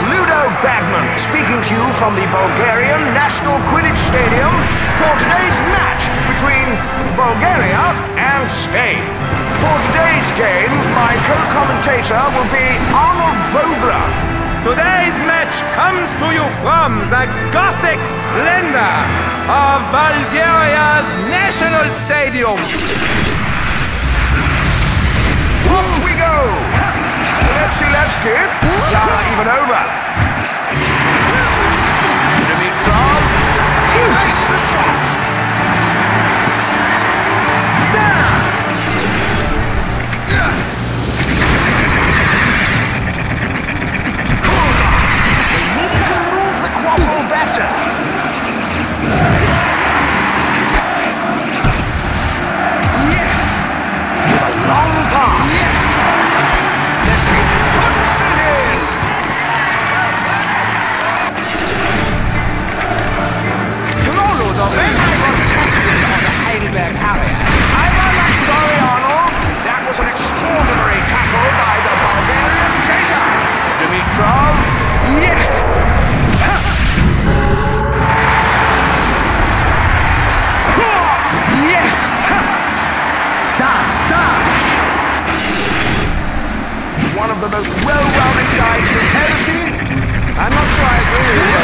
broadcasting to you from the Bulgarian National Quidditch Stadium for today's match between Bulgaria and Spain. For today's game, my co-commentator will be Arnold Vogler. Today's match comes to you from the Gothic splendor of Bulgaria's National Stadium. Levski, Yara Ivanova. Dimitrov, the most well-rounded side you've ever seen. I'm not sure I agree with you.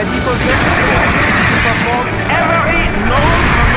That he possesses to perform every known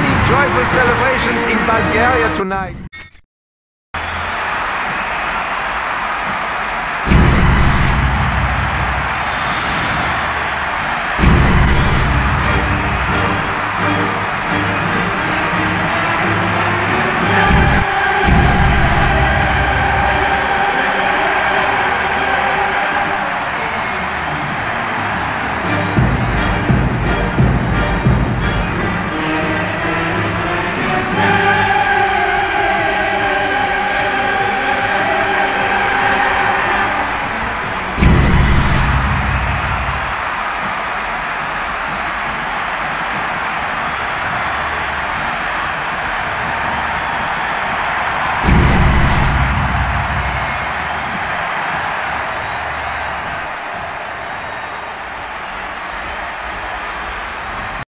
many joyful celebrations in Bulgaria tonight.